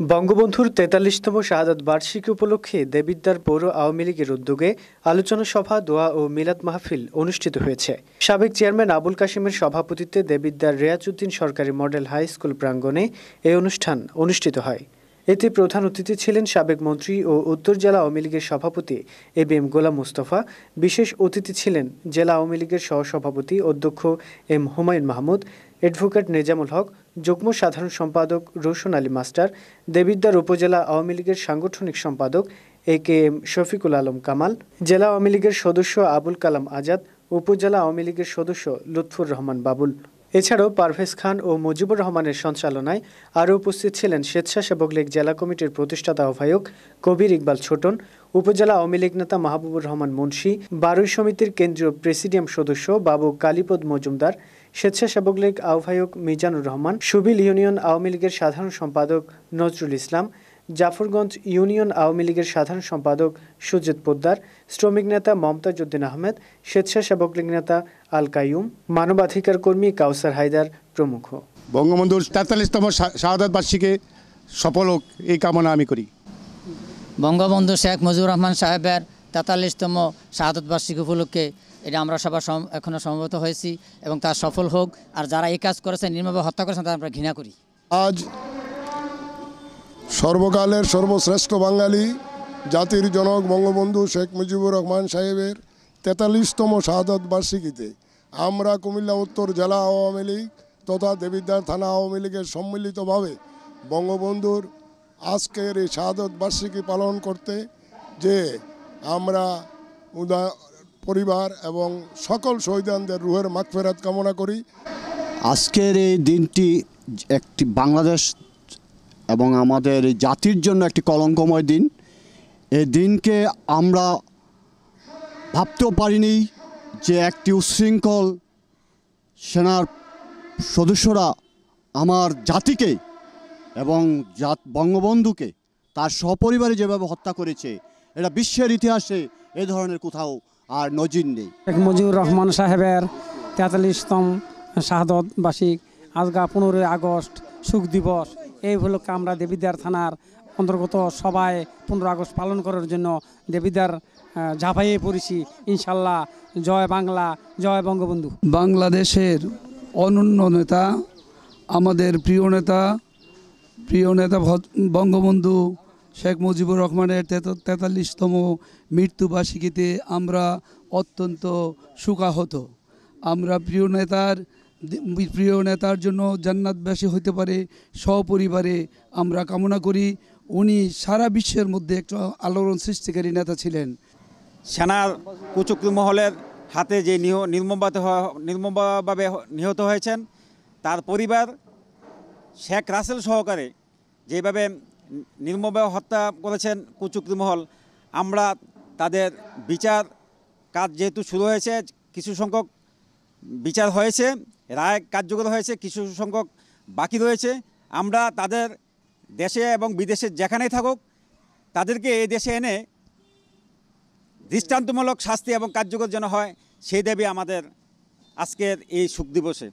বঙ্গবন্ধুর তেতাল্লিশতম শাহাদাত বার্ষিকী উপলক্ষে দেবিদ্যার পৌর আওয়ামী লীগের উদ্যোগে আলোচনা সভা, দোয়া ও মিলাদ মাহফিল অনুষ্ঠিত হয়েছে। সাবেক চেয়ারম্যান আবুল কাশিমের সভাপতিত্বে দেবিদ্যার রেয়াজউদ্দিন সরকারি মডেল হাই স্কুল প্রাঙ্গণে এই অনুষ্ঠান অনুষ্ঠিত হয়। এতে প্রধান অতিথি ছিলেন সাবেক মন্ত্রী ও উত্তর জেলা আওয়ামী লীগের সভাপতি A B M Golam Mustafa. বিশেষ অতিথি ছিলেন জেলা আওয়ামী লীগের সহসভাপতি অধ্যক্ষ এম হুমায়ুন মাহমুদ, অ্যাডভোকেট নেজামুল হক, যুগ্ম সাধারণ সম্পাদক রোশন আলী মাস্টার, দেবিদ্বার উপজেলা আওয়ামী লীগের সাংগঠনিক সম্পাদক A K M Shafiqul Alam Kamal, জেলা আওয়ামী লীগের সদস্য আবুল কালাম আজাদ, উপজেলা আওয়ামী লীগের সদস্য লুৎফুর রহমান বাবুল। এছাড়াও পারভেজ খান ও মুজিবুর রহমানের সঞ্চালনায় আরও উপস্থিত ছিলেন স্বেচ্ছাসেবক লীগ জেলা কমিটির প্রতিষ্ঠাতা আহ্বায়ক কবির ইকবাল ছোটন, উপজেলা আওয়ামী লীগ নেতা মাহবুবুর রহমান মুন্সি, বারুই সমিতির কেন্দ্রীয় প্রেসিডিয়াম সদস্য বাবু কালীপদ মজুমদার, স্বেচ্ছাসেবক লীগ আহ্বায়ক মিজানুর রহমান, সুবিল ইউনিয়ন আওয়ামী লীগের সাধারণ সম্পাদক নজরুল ইসলাম জাফরগঞ্জ ইউনিয়ন আওয়ামী লীগের সাধারণ সম্পাদক সুজিত পোদ্দার শ্রমিক নেতা মমতাজ উদ্দিন আহমেদ স্বেচ্ছাসেবক লীগ নেতা আল কাইয়ুম মানবাধিকার কর্মী কাউসার হায়দার প্রমুখ। বঙ্গবন্ধুর তেতাল্লিশতম শাহাদাত বার্ষিকী সফল হোক এই কামনা আমি করি। বঙ্গবন্ধু শেখ মুজিবুর রহমান সাহেবের তেতাল্লিশতম শাহাদত বার্ষিকী উপলক্ষে এটা আমরা সবার সম- এখনও সমবেত হয়েছি এবং তার সফল হোক। আর যারা এই কাজ করেছে নির্মমভাবে হত্যা করেছেন তারা আমরা ঘৃণা করি। আজ সর্বকালের সর্বশ্রেষ্ঠ বাঙালি জাতির জনক বঙ্গবন্ধু শেখ মুজিবুর রহমান সাহেবের তেতাল্লিশতম শাহাদত বার্ষিকীতে আমরা কুমিল্লা উত্তর জেলা আওয়ামী লীগ তথা দেবিদ্বার থানা আওয়ামী লীগের সম্মিলিতভাবে বঙ্গবন্ধুর আজকের এই শাহাদত বার্ষিকী পালন করতে যে আমরা উদা পরিবার এবং সকল শহীদানদের রুহের মাগফেরাত কামনা করি। আজকের এই দিনটি একটি বাংলাদেশ এবং আমাদের জাতির জন্য একটি কলঙ্কময় দিন। এই দিনকে আমরা ভাবতেও পারিনি যে একটি উচ্ছৃঙ্খল সেনার সদস্যরা আমার জাতিকে এবং জাত বঙ্গবন্ধুকে তার সপরিবারে যেভাবে হত্যা করেছে, এটা বিশ্বের ইতিহাসে এ ধরনের কোথাও আর নজির নেই। শেখ মুজিবুর রহমান সাহেবের তেতাল্লিশতম শাহাদত বার্ষিক আজগা পনেরোই আগস্ট সুখ দিবস। এই উপলক্ষে আমরা দেবিদ্বার থানার অন্তর্গত সবাই পনেরো আগস্ট পালন করার জন্য দেবিদ্বার আহ, ঝাঁপাইয়ে পড়েছি। ইনশাল্লাহ জয় বাংলা জয় বঙ্গবন্ধু। বাংলাদেশের অনন্য নেতা আমাদের প্রিয় নেতা প্রিয় নেতা বঙ্গবন্ধু শেখ মুজিবুর রহমানের তেত- তেতাল্লিশতম মৃত্যুবার্ষিকীতে আমরা অত্যন্ত সুখাহত। আমরা প্রিয় নেতার প্রিয় নেতার জন্য জান্নাতবাসী হতে পারে, সপরিবারে আমরা কামনা করি। উনি সারা বিশ্বের মধ্যে একটা আলোড়ন সৃষ্টিকারী নেতা ছিলেন। সেনার কুচক্রী মহলের হাতে যে নিহ নির্মমভাবে হ- নির্মমভাবে নিহত হয়েছেন, তার পরিবার শেখ রাসেল সহকারে যেভাবে নির্মমভাবে হত্যা করেছেন কুচক্রী মহল, আমরা তাদের বিচার কাজ যেহেতু শুরু হয়েছে, কিছু সংখ্যক বিচার হয়েছে রায় কার্যকর হয়েছে, কিছু সংখ্যক বাকি রয়েছে। আমরা তাদের দেশে এবং বিদেশে যেখানেই থাকুক, তাদেরকে এই দেশে এনে দৃষ্টান্তমূলক শাস্তি এবং কার্যকর যেন হয়, সেই দাবি আমাদের আজকের এই সুখ দিবসে।